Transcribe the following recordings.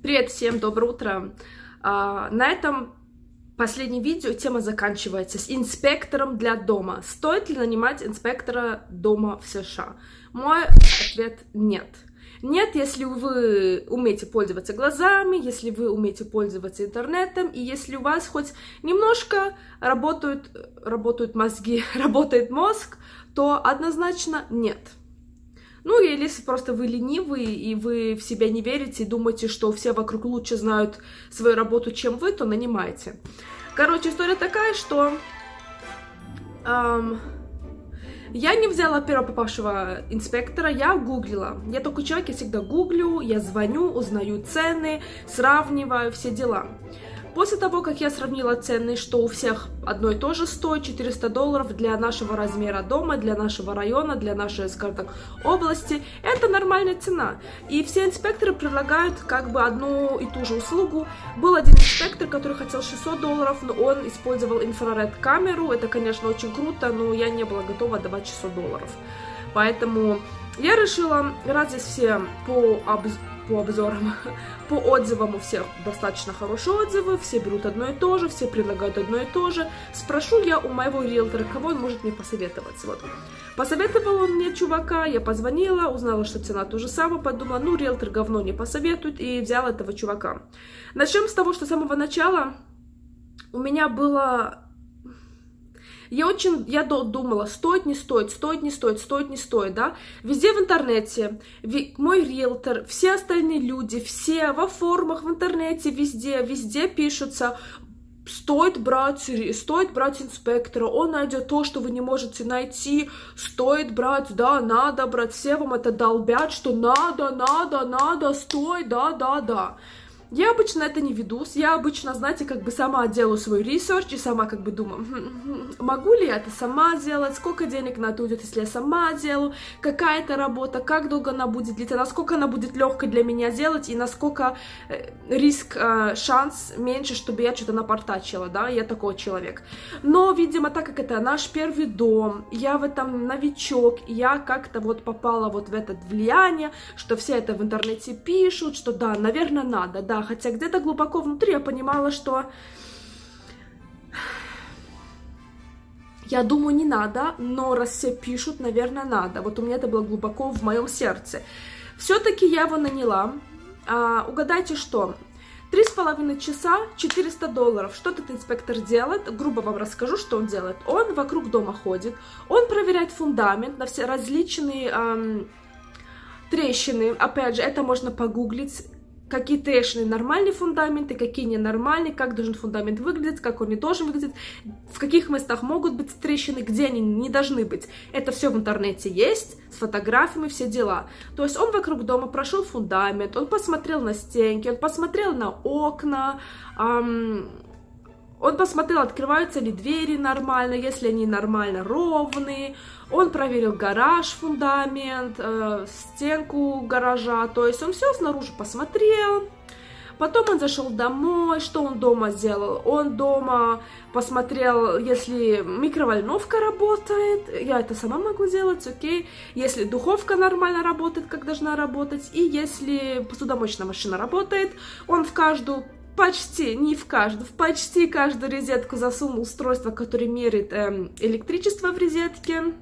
Привет всем, доброе утро. А, на этом последнем видео тема заканчивается с инспектором для дома. Стоит ли нанимать инспектора дома в США? Мой ответ нет. Нет, если вы умеете пользоваться глазами, если вы умеете пользоваться интернетом, и если у вас хоть немножко работают, работают мозги, работает мозг, то однозначно нет. Ну, или если просто вы ленивые, и вы в себя не верите, и думаете, что все вокруг лучше знают свою работу, чем вы, то нанимайте. Короче, история такая, что... Эм, я не взяла первого попавшего инспектора, я гуглила. Я такой человек, я всегда гуглю, я звоню, узнаю цены, сравниваю все дела. После того, как я сравнила цены, что у всех одно и то же стоит, 400 долларов для нашего размера дома, для нашего района, для нашей, скажем так, области, это нормальная цена. И все инспекторы предлагают как бы одну и ту же услугу. Был один инспектор, который хотел 600 долларов, но он использовал инфраред камеру, это, конечно, очень круто, но я не была готова давать 600 долларов. Поэтому я решила, раз здесь все по обзору, по обзорам, по отзывам у всех достаточно хорошие отзывы, все берут одно и то же, все предлагают одно и то же. Спрошу я у моего риэлтора, кого он может мне посоветовать. Вот. Посоветовал он мне чувака, я позвонила, узнала, что цена то же самое, подумала, ну, риэлтор говно не посоветует, и взял этого чувака. Начнем с того, что с самого начала у меня было я очень, я думала, стоит, не стоит, стоит, не стоит, стоит, не стоит, да. Везде в интернете, мой риэлтор, все остальные люди, все во форумах, в интернете, везде, везде пишутся, стоит брать, стоит брать инспектора, он найдет то, что вы не можете найти, стоит брать, да, надо брать, все вам это долбят, что надо, надо, надо, стой, да, да, да. Я обычно это не ведусь, я обычно, знаете, как бы сама делаю свой research и сама как бы думаю, «Хм, хм, могу ли я это сама сделать, сколько денег на это уйдет, если я сама делаю, какая это работа, как долго она будет длиться, насколько она будет легкой для меня делать? И насколько э, риск, э, шанс меньше, чтобы я что-то напортачила, да, я такой человек. Но, видимо, так как это наш первый дом, я в этом новичок, я как-то вот попала вот в это влияние, что все это в интернете пишут, что да, наверное, надо, да, хотя где-то глубоко внутри я понимала, что я думаю, не надо, но раз все пишут, наверное, надо. Вот у меня это было глубоко в моем сердце. Все-таки я его наняла. А, угадайте, что? Три с половиной часа, 400 долларов. Что этот инспектор делает? Грубо вам расскажу, что он делает. Он вокруг дома ходит, он проверяет фундамент на все различные эм, трещины. Опять же, это можно погуглить какие трещины нормальные фундаменты, какие ненормальные, как должен фундамент выглядеть, как он не должен выглядеть, в каких местах могут быть трещины, где они не должны быть. Это все в интернете есть, с фотографиями, все дела. То есть он вокруг дома прошел фундамент, он посмотрел на стенки, он посмотрел на окна, эм, он посмотрел, открываются ли двери нормально, если они нормально ровные. Он проверил гараж, фундамент, э, стенку гаража. То есть он все снаружи посмотрел. Потом он зашел домой. Что он дома сделал? Он дома посмотрел, если микроволновка работает. Я это сама могу сделать, окей. Если духовка нормально работает, как должна работать. И если посудомоечная машина работает, он в каждую почти, не в каждую, в почти каждую розетку засунул устройство, которое меряет эм, электричество в розетке.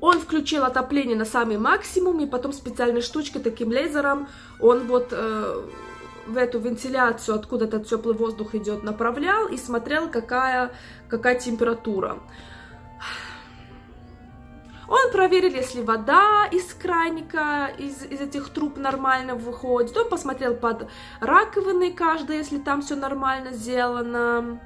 Он включил отопление на самый максимум, и потом специальной штучкой, таким лазером, он вот э, в эту вентиляцию, откуда этот теплый воздух идет, направлял и смотрел, какая, какая температура. Он проверил, если вода из краника, из, из этих труб нормально выходит. Он посмотрел под раковиной каждой, если там все нормально сделано.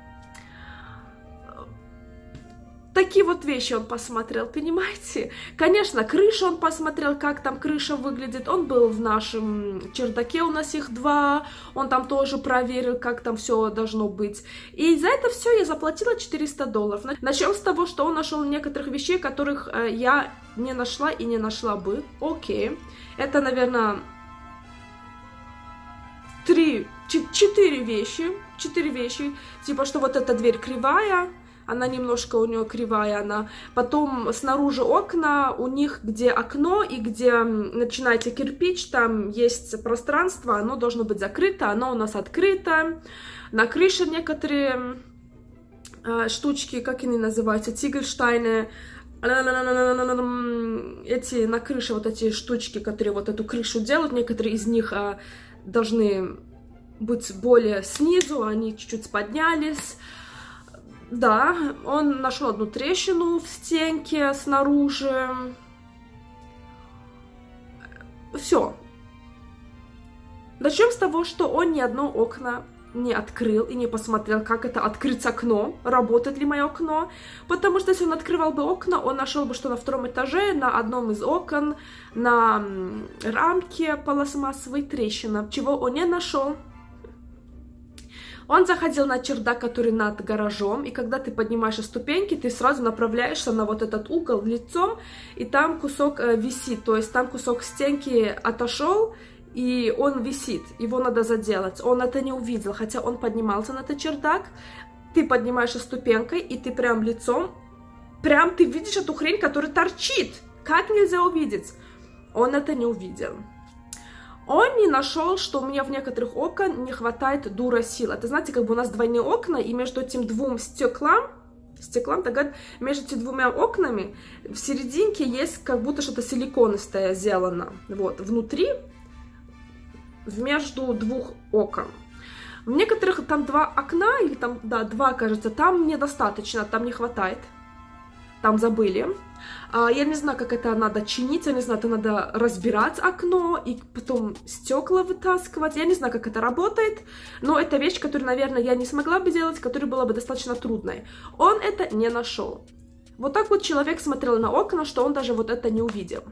Такие вот вещи он посмотрел, понимаете? Конечно, крышу он посмотрел, как там крыша выглядит. Он был в нашем чердаке, у нас их два. Он там тоже проверил, как там все должно быть. И за это все я заплатила 400 долларов. Начнем с того, что он нашел некоторых вещей, которых э, я не нашла и не нашла бы. Окей. Это, наверное, три, четыре вещи. Четыре вещи. Типа, что вот эта дверь кривая, она немножко у нее кривая она. Потом снаружи окна, у них где окно и где начинается кирпич, там есть пространство, оно должно быть закрыто, оно у нас открыто. На крыше некоторые э, штучки, как они называются, тигельштайны, эти на крыше вот эти штучки, которые вот эту крышу делают, некоторые из них а, должны быть более снизу, они чуть-чуть поднялись. Да, он нашел одну трещину в стенке снаружи. Все. Начнем с того, что он ни одно окна не открыл и не посмотрел, как это открыть окно, работает ли мое окно, потому что если он открывал бы окна, он нашел бы, что на втором этаже, на одном из окон, на рамке пластмассовой трещина, чего он не нашел. Он заходил на чердак, который над гаражом, и когда ты поднимаешь ступеньки, ты сразу направляешься на вот этот угол лицом, и там кусок э, висит, то есть там кусок стенки отошел, и он висит, его надо заделать. Он это не увидел, хотя он поднимался на этот чердак. Ты поднимаешься ступенькой, и ты прям лицом, прям ты видишь эту хрень, которая торчит. Как нельзя увидеть? Он это не увидел. Он не нашел, что у меня в некоторых окон не хватает дура сил. Это знаете, как бы у нас двойные окна, и между этим двум стеклам, стеклам, так между этими двумя окнами в серединке есть как будто что-то силиконистое сделано. Вот, внутри между двух окон. В некоторых там два окна, или там, да, два, кажется, там недостаточно, там не хватает. Там забыли. А, я не знаю, как это надо чинить, я не знаю, это надо разбирать окно и потом стекла вытаскивать. Я не знаю, как это работает, но это вещь, которую, наверное, я не смогла бы делать, которая была бы достаточно трудной. Он это не нашел. Вот так вот человек смотрел на окна, что он даже вот это не увидел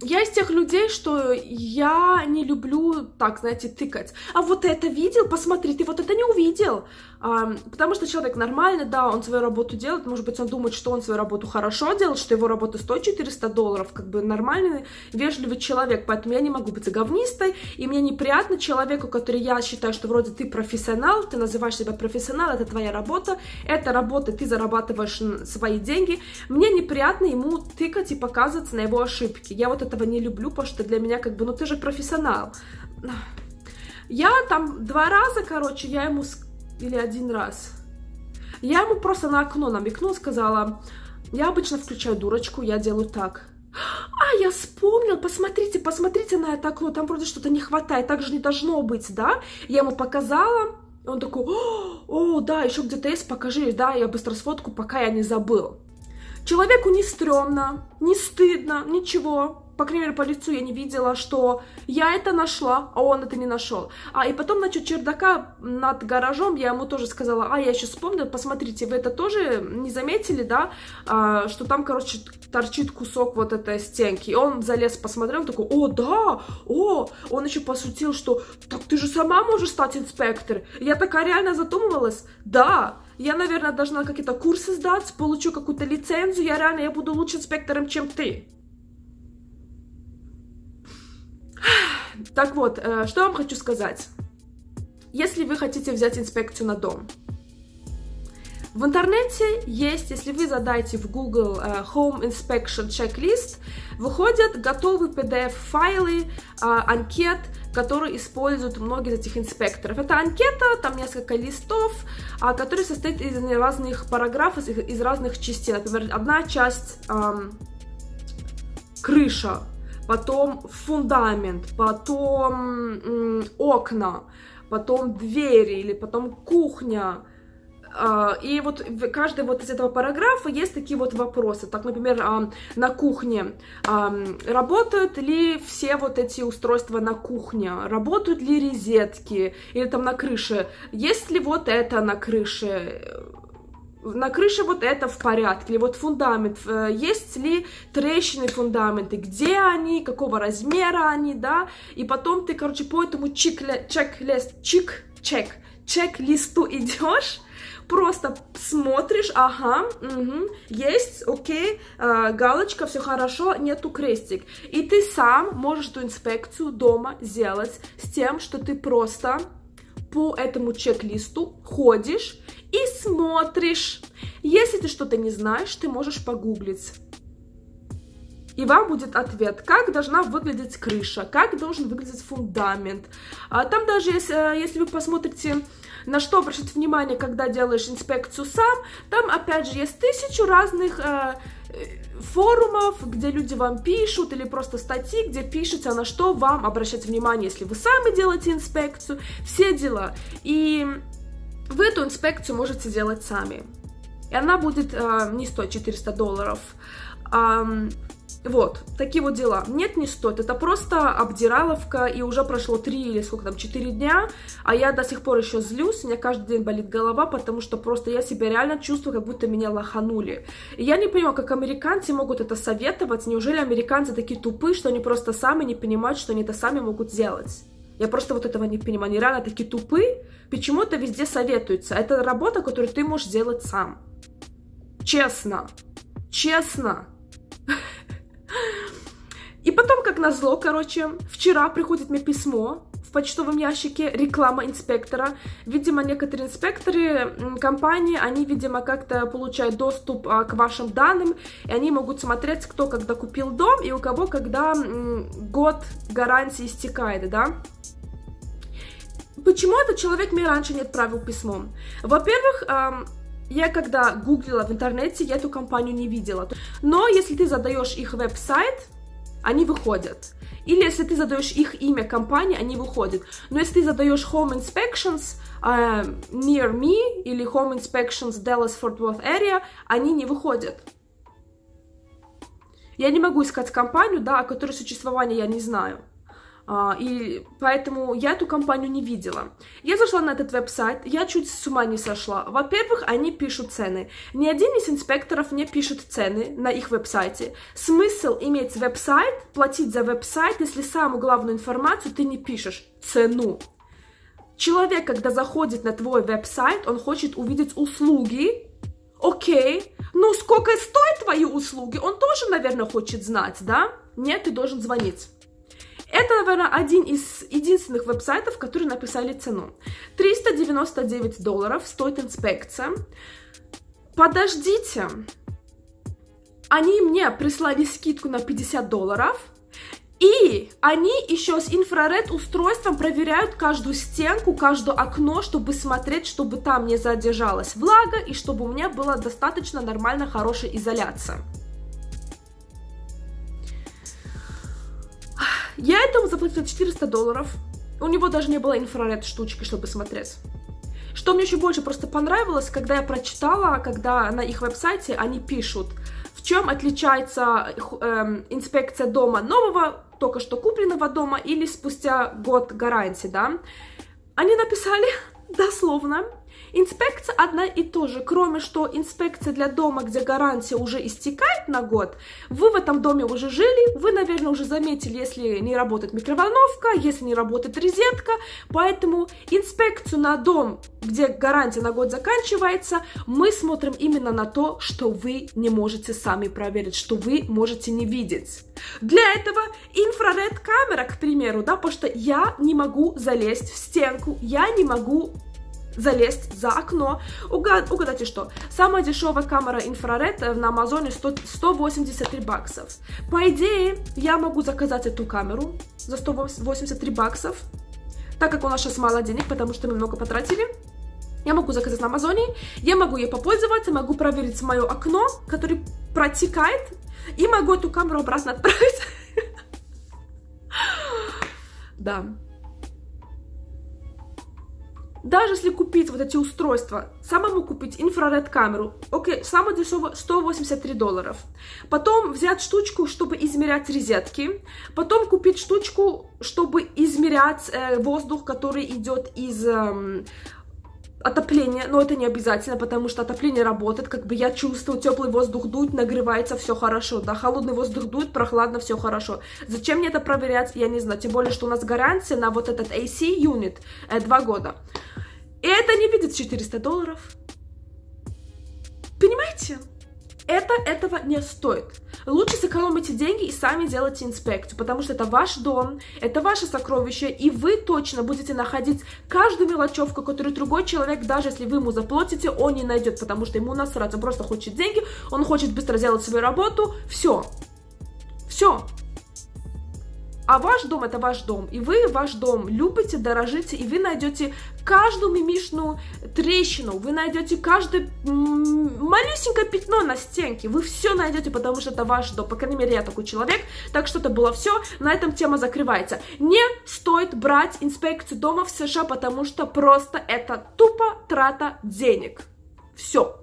я из тех людей, что я не люблю так, знаете, тыкать. А вот это видел? Посмотри, ты вот это не увидел. А, потому что человек нормальный, да, он свою работу делает, может быть, он думает, что он свою работу хорошо делает, что его работа стоит 400 долларов, как бы нормальный, вежливый человек, поэтому я не могу быть говнистой, и мне неприятно человеку, который я считаю, что вроде ты профессионал, ты называешь себя профессионал, это твоя работа, это работа, ты зарабатываешь свои деньги, мне неприятно ему тыкать и показываться на его ошибки. Я вот этого не люблю, потому что для меня как бы, ну ты же профессионал. Я там два раза, короче, я ему, или один раз, я ему просто на окно намекнула, сказала, я обычно включаю дурочку, я делаю так. А, я вспомнил, посмотрите, посмотрите на это окно, там вроде что-то не хватает, так же не должно быть, да? Я ему показала, он такой, о, о да, еще где-то есть, покажи, да, я быстро сфотку, пока я не забыл. Человеку не стрёмно, не стыдно, ничего по крайней мере, по лицу я не видела, что я это нашла, а он это не нашел. А и потом насчет чердака над гаражом я ему тоже сказала, а я сейчас вспомнила, посмотрите, вы это тоже не заметили, да, а, что там, короче, торчит кусок вот этой стенки. И он залез, посмотрел, такой, о, да, о, он еще пошутил, что, так ты же сама можешь стать инспектор. Я такая реально задумывалась, да, я, наверное, должна какие-то курсы сдать, получу какую-то лицензию, я реально, я буду лучше инспектором, чем ты. Так вот, э, что вам хочу сказать. Если вы хотите взять инспекцию на дом, в интернете есть, если вы задаете в Google uh, Home Inspection Checklist, выходят готовые PDF-файлы, uh, анкет, которые используют многие из этих инспекторов. Это анкета, там несколько листов, которые состоят из разных параграфов, из, разных частей. Например, одна часть крыша, потом фундамент, потом окна, потом двери или потом кухня. А, и вот в каждой вот из этого параграфа есть такие вот вопросы. Так, например, на кухне работают ли все вот эти устройства на кухне? Работают ли розетки? Или там на крыше? Есть ли вот это на крыше? На крыше вот это в порядке, или вот фундамент, э, есть ли трещины фундаменты, где они, какого размера они, да, и потом ты, короче, по этому чек-лист, чек, чек, чек-листу идешь, просто смотришь, ага, угу, есть, окей, э, галочка, все хорошо, нету крестик. И ты сам можешь эту инспекцию дома сделать с тем, что ты просто по этому чек-листу, ходишь и смотришь. Если ты что-то не знаешь, ты можешь погуглить. И вам будет ответ, как должна выглядеть крыша, как должен выглядеть фундамент. А там даже, если, э, если вы посмотрите, на что обращать внимание, когда делаешь инспекцию сам, там опять же есть тысячу разных э, форумов, где люди вам пишут, или просто статьи, где пишется, на что вам обращать внимание, если вы сами делаете инспекцию, все дела. И вы эту инспекцию можете делать сами. И она будет э, не стоить 400 долларов. Um, вот, такие вот дела. Нет, не стоит. Это просто обдираловка, и уже прошло 3 или сколько там, 4 дня, а я до сих пор еще злюсь, у меня каждый день болит голова, потому что просто я себя реально чувствую, как будто меня лоханули. И я не понимаю, как американцы могут это советовать. Неужели американцы такие тупые, что они просто сами не понимают, что они это сами могут сделать? Я просто вот этого не понимаю. Они реально такие тупые, почему это везде советуется. Это работа, которую ты можешь делать сам. Честно. Честно. И потом, как назло, короче, вчера приходит мне письмо в почтовом ящике реклама инспектора. Видимо, некоторые инспекторы компании, они, видимо, как-то получают доступ а, к вашим данным, и они могут смотреть, кто когда купил дом и у кого когда год гарантии истекает, да. Почему этот человек мне раньше не отправил письмо? Во-первых, я когда гуглила в интернете, я эту компанию не видела. Но если ты задаешь их веб-сайт, они выходят. Или если ты задаешь их имя компании, они выходят. Но если ты задаешь Home Inspections uh, Near Me или Home Inspections Dallas Fort Worth Area, они не выходят. Я не могу искать компанию, да, о которой существование я не знаю. А, и поэтому я эту компанию не видела. Я зашла на этот веб-сайт, я чуть с ума не сошла. Во-первых, они пишут цены. Ни один из инспекторов не пишет цены на их веб-сайте. Смысл иметь веб-сайт, платить за веб-сайт, если самую главную информацию ты не пишешь цену. Человек, когда заходит на твой веб-сайт, он хочет увидеть услуги, окей, ну сколько стоят твои услуги, он тоже, наверное, хочет знать, да? Нет, ты должен звонить. Это, наверное, один из единственных веб-сайтов, которые написали цену. 399 долларов стоит инспекция. Подождите, они мне прислали скидку на 50 долларов, и они еще с инфраред устройством проверяют каждую стенку, каждое окно, чтобы смотреть, чтобы там не задержалась влага и чтобы у меня была достаточно нормально хорошая изоляция. Я этому заплатила 400 долларов. У него даже не было инфраред штучки, чтобы смотреть. Что мне еще больше просто понравилось, когда я прочитала, когда на их веб-сайте они пишут, в чем отличается э, инспекция дома нового, только что купленного дома или спустя год гарантии, да. Они написали дословно, Инспекция одна и то же, кроме что инспекция для дома, где гарантия уже истекает на год, вы в этом доме уже жили, вы, наверное, уже заметили, если не работает микроволновка, если не работает розетка, поэтому инспекцию на дом, где гарантия на год заканчивается, мы смотрим именно на то, что вы не можете сами проверить, что вы можете не видеть. Для этого инфраред камера, к примеру, да, потому что я не могу залезть в стенку, я не могу залезть за окно. Угад, угадайте что? Самая дешевая камера инфраред э, на Амазоне 100, 183 баксов. По идее, я могу заказать эту камеру за 183 баксов, так как у нас сейчас мало денег, потому что мы много потратили. Я могу заказать на Амазоне, я могу ей попользоваться, могу проверить мое окно, которое протекает, и могу эту камеру обратно отправить. Да. Даже если купить вот эти устройства, самому купить инфраред-камеру, окей, самое дешевое 183 долларов. Потом взять штучку, чтобы измерять розетки. Потом купить штучку, чтобы измерять э, воздух, который идет из э, отопление, но это не обязательно, потому что отопление работает, как бы я чувствую, теплый воздух дует, нагревается, все хорошо, да, холодный воздух дует, прохладно, все хорошо. Зачем мне это проверять, я не знаю, тем более, что у нас гарантия на вот этот AC юнит э, 2 года. И это не видит 400 долларов. Понимаете? Это этого не стоит. Лучше сэкономите деньги и сами делайте инспекцию, потому что это ваш дом, это ваше сокровище, и вы точно будете находить каждую мелочевку, которую другой человек, даже если вы ему заплатите, он не найдет, потому что ему насрать, он просто хочет деньги, он хочет быстро сделать свою работу, все. Все. А ваш дом это ваш дом, и вы ваш дом любите, дорожите, и вы найдете каждую мимишную трещину, вы найдете каждое малюсенькое пятно на стенке, вы все найдете, потому что это ваш дом, по крайней мере, я такой человек, так что это было все, на этом тема закрывается. Не стоит брать инспекцию дома в США, потому что просто это тупо трата денег. Все.